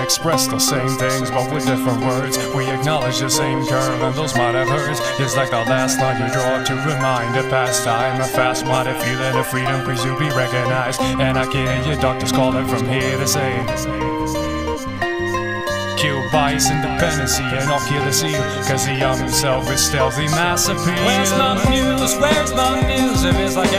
express the same things, but with different words. We acknowledge the same curve, and those might have hurt. It's like the last line you draw to remind a past time. A fast minded feeling of freedom, please you be recognized. And I can hear your doctors calling from here to say. Kill bias, independency, and I'll kill. Cause the young himself is stealthy mass appeal. Where's my muse? Where's my muse? If it's like